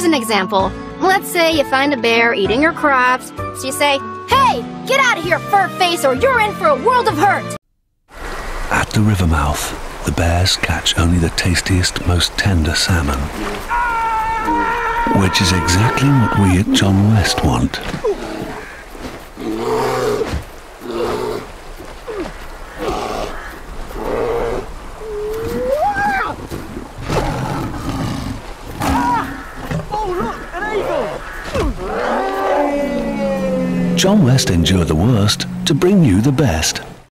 Here's an example. Let's say you find a bear eating your crops, so you say, Hey, get out of here, fur face, or you're in for a world of hurt! At the river mouth, the bears catch only the tastiest, most tender salmon. Which is exactly what we at John West want. John West endured the worst to bring you the best.